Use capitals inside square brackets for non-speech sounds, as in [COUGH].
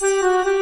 Música [LAUGHS]